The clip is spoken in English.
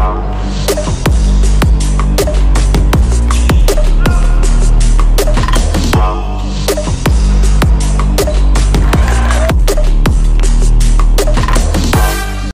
Wow.